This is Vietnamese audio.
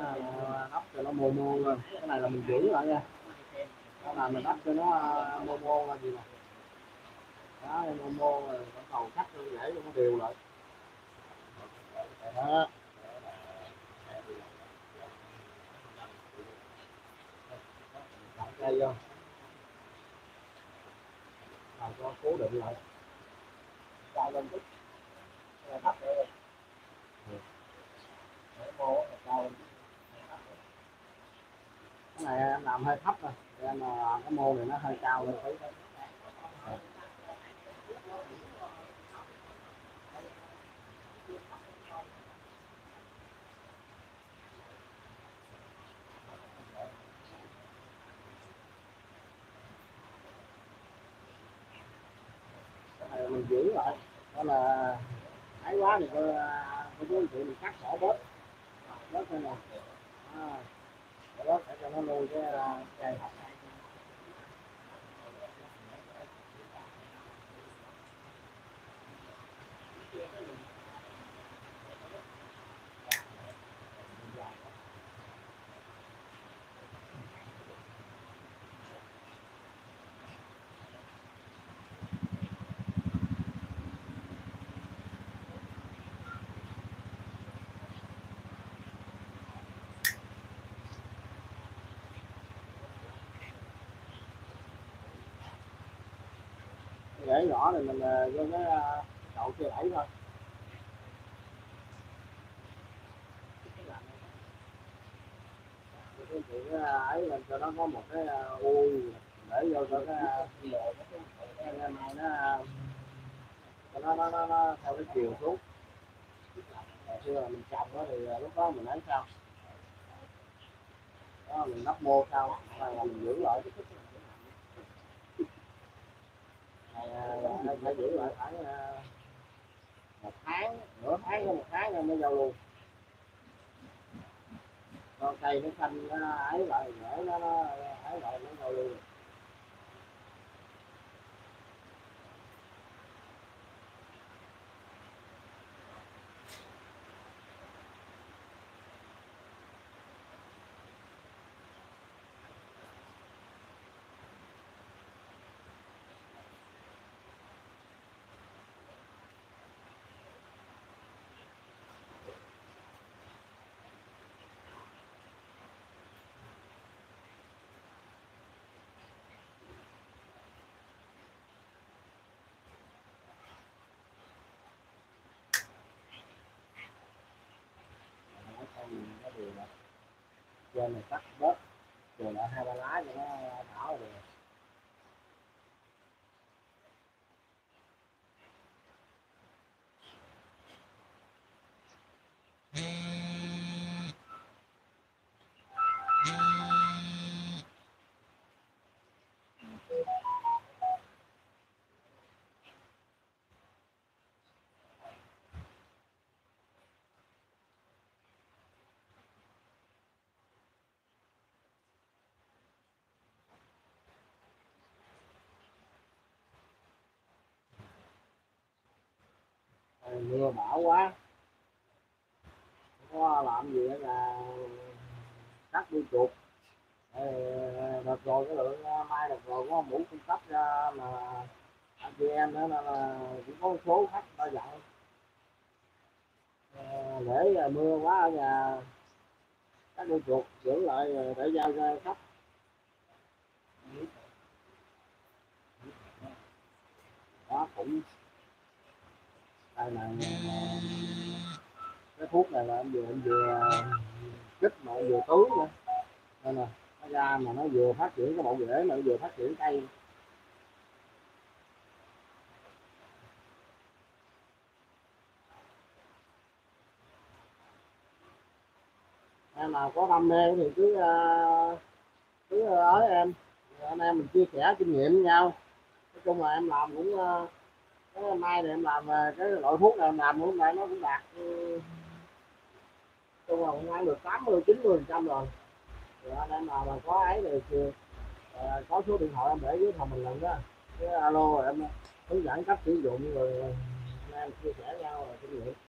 à, cho nó mô mô rồi cái này là mình giữ lại nha. Đó là mình ấp cho nó à, mô mô là gì nè? Đó mô mô rồi bắt đầu cắt cho dễ cho nó đều lại. Đó. Đặt cây vô. Làm cho cố định lại. Cao lên chút Rồi thấp để để mô nó cao lên chút cái làm hơi thấp rồi. Cho nên là cái mô này nó hơi cao lên tí mình giữ lại. Đó là thái quá thì tôi à, tôi chú anh chị mình cắt bỏ bớt. Bớt thôi nè. À, bớt để cho nó nuôi cái à, để nhỏ thì mình ờ, vô cái ờ, đậu kia đẩy thôi. Cái chuyện ờ, ấy làm cho nó có một cái u để vô cho cái cái này nó nó nó nó, nó theo cái chiều xuống. Hồi xưa là mình trồng đó thì lúc đó mình ấy sao? Đó mình nắp mô sao? Là mình giữ lại phải giữ lại phải một tháng nửa tháng, một tháng mới vô luôn. Con cây nó xanh nó ấy lại, để nó nó ấy lại nó vô luôn. Trên này tắt bớt. Rồi lại hai ba lá cho nó đảo rồi. Mưa bão quá. Không có làm gì hết là cắt đuôi chuột. Ờ, đợt rồi cái lượng ờ, mai đợt rồi có mũ cung cấp ra mà anh chị em nữa là, cũng có một số khách ta dặn. Ờ, để mưa quá ở nhà cắt đuôi chuột giữ lại để giao ra khách. Đó cũng đây là à, cái thuốc này là em vừa em vừa kích mà vừa tưới nữa. Nên là nó ra mà nó vừa phát triển cái bộ rễ mà nó vừa phát triển cây. Em nào có đam mê thì cứ à, cứ ở em. Anh em mình chia sẻ kinh nghiệm với nhau. Nói chung là em làm cũng à, mai này em làm à, cái loại thuốc này em làm hôm nay nó cũng đạt ừ, tôi còn là ăn được 80 90 phần trăm rồi. Rồi anh em nào mà có ấy thì ờ, có số điện thoại em để dưới phòng bình luận đó. Cái alo em à, hướng dẫn cách sử dụng rồi anh em chia sẻ nhau rồi kinh nghiệm